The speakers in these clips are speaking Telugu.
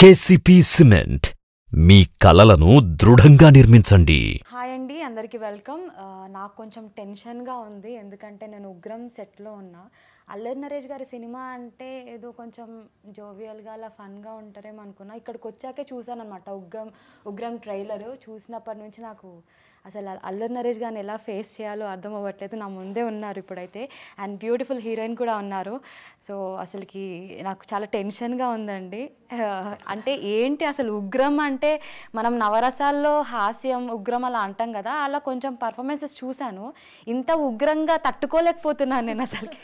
KCP cement. మీ కలలను దృఢంగా నిర్మించండి. హాయ్ అండి అందరికీ వెల్కమ్. నాకు కొంచెం టెన్షన్గా ఉంది ఎందుకంటే నేను ఉగ్రం సెట్లో ఉన్నా. అల్లరి నరేష్ గారి సినిమా అంటే ఏదో కొంచెం జోవియల్గా అలా ఫన్గా ఉంటారేమో అనుకున్నా. ఇక్కడికి వచ్చాకే చూసాను అనమాట ఉగ్రం ఉగ్రం ట్రైలర్. చూసినప్పటి నుంచి నాకు అసలు అల్లర్ అల్లరి నరేష్ గారిని ఎలా ఫేస్ చేయాలో అర్థం అవ్వట్లేదు. నా ముందే ఉన్నారు ఇప్పుడైతే. అండ్ బ్యూటిఫుల్ హీరోయిన్ కూడా ఉన్నారు. సో అసలుకి నాకు చాలా టెన్షన్గా ఉందండి. అంటే ఏంటి అసలు ఉగ్రం అంటే మనం నవరసాల్లో హాస్యం ఉగ్రం అలా అంటాం కదా అలా కొంచెం పర్ఫార్మెన్సెస్ చూశాను. ఇంత ఉగ్రంగా తట్టుకోలేకపోతున్నాను నేను అసలుకి.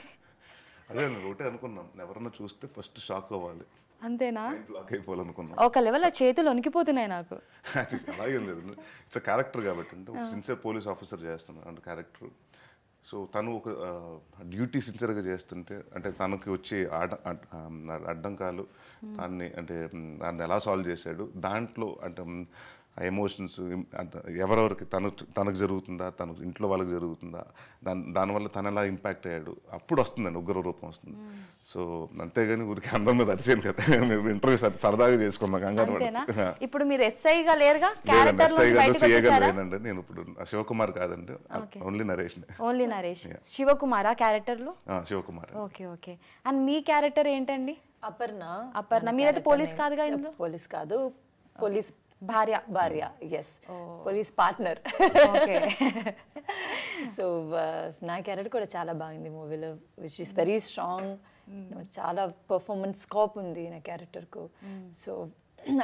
అదే నేను ఒకటే అనుకున్నాం ఎవరన్నా చూస్తే ఫస్ట్ షాక్ అవ్వాలి. అంతేనా? బ్లాక్ అయిపోవాలనుకున్నాం ఒక లెవెల్ చేతులు వణికిపోతున్నాయి నాకు. అలాగే లేదు ఇట్స్ క్యారెక్టర్ కాబట్టి అంటే ఒక సిన్సియర్ పోలీస్ ఆఫీసర్ చేస్తున్నాను అంటే క్యారెక్టర్ సో తను ఒక డ్యూటీ సిన్సియర్గా చేస్తుంటే అంటే తనకి వచ్చే అడ్డంకాలు దాన్ని అంటే దాన్ని ఎలా సాల్వ్ చేశాడు దాంట్లో అంటే ఆ ఎమోషన్స్ ఎవరెవరికి తను తనకు జరుగుతుందా తన ఇంట్లో వాళ్ళకి జరుగుతుందా దాని దానివల్ల తను ఎలా ఇంపాక్ట్ అయ్యాడు అప్పుడు వస్తుందండి ఉగ్ర రూపం వస్తుంది. సో అంతేగాని ఊరికి అందరి మీద అరిచాను కదా. మేము ఇంటర్వ్యూ సరదాగా చేసుకున్నాం కంగారు ఇప్పుడు మీరు ఎస్ఐగా లేరుగా? లేదండి, క్యారెక్టర్ ఎస్ఐ నుంచి గారు బయటకు సిఏ గారు వచ్చేసారా? లేదండి నేను ఇప్పుడు శివకుమార్ కాదండి. ఓన్లీ నరేష్. ఓన్లీ నరేష్. శివకుమార్ ఆ క్యారెక్టర్లో శివకుమార్. Okay okay. అండ్ మీ క్యారెక్టర్ ఏంటండి? అపర్ణ. అపర్ణ. మీరైతే పోలీస్ కాదుగా పోలీస్ కాదు పోలీస్ భార్య భార్య ఎస్ పోలీస్ పార్ట్నర్ సో నా క్యారెక్టర్ కూడా చాలా బాగుంది మూవీలో విచ్ ఈస్ వెరీ స్ట్రాంగ్ చాలా పర్ఫార్మెన్స్ స్కోప్ ఉంది నా క్యారెక్టర్కు. So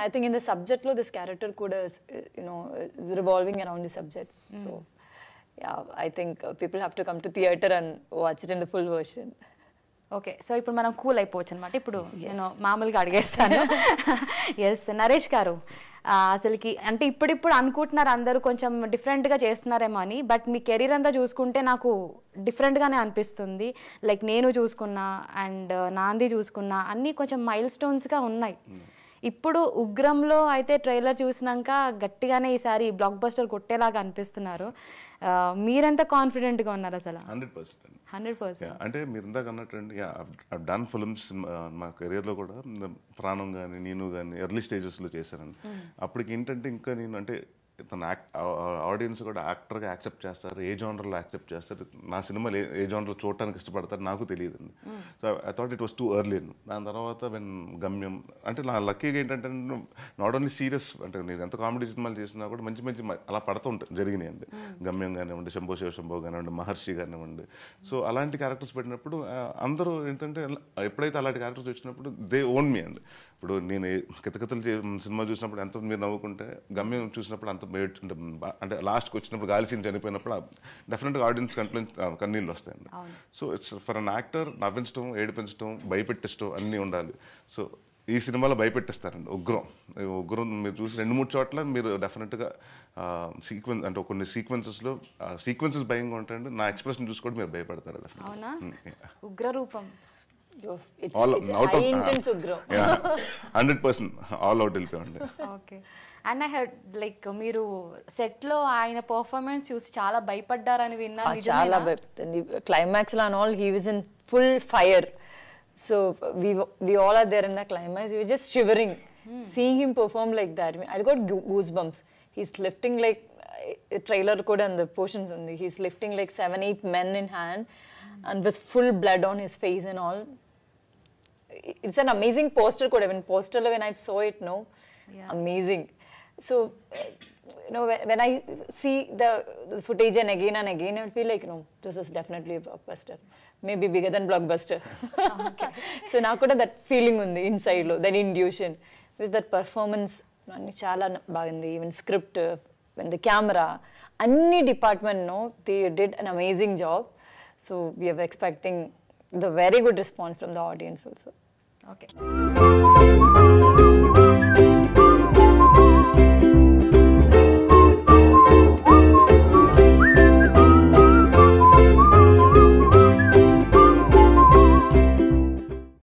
I think in the సబ్జెక్ట్లో దిస్ క్యారెక్టర్ కూడా you know revolving around the subject so I think people have to come to theatre and watch it in the full version okay so ఇప్పుడు మనం కూల్ అయిపోవచ్చు అనమాట ఇప్పుడు నేను మామూలుగా అడిగేస్తాను. ఎస్ నరేష్ గారు అసలుకి అంటే ఇప్పుడిప్పుడు అనుకుంటున్నారు అందరూ కొంచెం డిఫరెంట్గా చేస్తున్నారేమో అని బట్ మీ కెరీర్ అంతా చూసుకుంటే నాకు డిఫరెంట్గానే అనిపిస్తుంది. లైక్ నేను చూసుకున్నా అండ్ నాంది చూసుకున్నా అన్నీ కొంచెం మైల్ స్టోన్స్గా ఉన్నాయి ఇప్పుడు ఉగ్రంలో అయితే ట్రైలర్ చూసినాక గట్టిగానే ఈసారి బ్లాక్ బస్టర్ కొట్టేలాగా అనిపిస్తున్నారు. మీరెంత కాన్ఫిడెంట్గా ఉన్నారు అసలు? Hundred percent hundred percent. అంటే మీరు ఇందాక అన్నట్టండి డన్ ఫిల్మ్స్ మా కెరియర్లో కూడా ప్రాణం కానీ నేను కానీ ఎర్లీ స్టేజెస్లో చేశానండి. అప్పటికి ఏంటంటే ఇంకా నేను అంటే తన యాక్ట్ ఆడియన్స్ కూడా యాక్టర్గా యాక్సెప్ట్ చేస్తారు ఏ జానర్లో యాక్సెప్ట్ చేస్తారు. నా సినిమాలు ఏ ఏ జానర్లో చూడటానికి ఇష్టపడతారు నాకు తెలియదండి. So I thought it was too early దాని తర్వాత వెన్ గమ్యం అంటే నా లక్కీగా ఏంటంటే నాట్ ఓన్లీ సీరియస్ అంటే నేను ఎంత కామెడీ సినిమాలు చేసినా కూడా మంచి మంచి అలా పడుతూ ఉంటాయి జరిగినాయండి. గమ్యం కానివ్వండి శంభో శివ శంభో కానివ్వండి మహర్షి కానివ్వండి. సో అలాంటి క్యారెక్టర్స్ పెట్టినప్పుడు అందరూ ఏంటంటే ఎప్పుడైతే అలాంటి క్యారెక్టర్స్ వచ్చినప్పుడు దే ఓన్ మీ అండి. ఇప్పుడు నేను కితకితలు చే- సినిమా చూసినప్పుడు ఎంత మీరు నవ్వుకుంటే గమ్యం చూసినప్పుడు అంత అంటే లాస్ట్కి వచ్చినప్పుడు గాలి సీన్ చనిపోయినప్పుడు డెఫినెట్గా ఆడియన్స్ కంట్లో కన్నీళ్ళు వస్తాయండి so it's for an actor నవ్వించడం ఏడిపించడం భయపెట్టించడం అన్నీ ఉండాలి. సో ఈ సినిమాలో భయపెట్టిస్తారండి ఉగ్రం. ఉగ్రం మీరు చూసి రెండు మూడు చోట్ల మీరు డెఫినెట్గా సీక్వెన్స్ అంటే కొన్ని సీక్వెన్సెస్లో సీక్వెన్సెస్ భయంగా ఉంటాయండి. నా ఎక్స్ప్రెషన్ చూసి కూడా మీరు భయపడతారు ఉగ్ర రూపం ఆల్ అవుట్ హై ఇంటెన్స్ ఉగ్రం hundred percent all out వెళ్ళిపోయండి okay and I had like మీరు సెట్లో ఆయన పర్ఫార్మెన్స్ చూసి చాలా భయపడ్డారని విన్నాను చాలా? భయపడుతుంది క్లైమాక్స్లో and all he was in full fire so we we all are there in the climax you just shivering seeing him perform like that I got goose bumps he's lifting like trailer కూడా అండ్ పోర్షన్స్ ఉంది. He's lifting like seven eight men in hand And with full blood on his face and all it's an amazing poster code. Even poster when I saw it, no, amazing. So, uh, you know, when, when I see the, the footage and again and again, I feel like, no, this is definitely a blockbuster. Maybe bigger than blockbuster. so now కూడా that feeling ఉంది inside లో that intuition with that performance అన్ని చాలా బాగుంది even script and the camera అన్ని department no they did an amazing job So we are expecting the very good response from the audience also. Okay.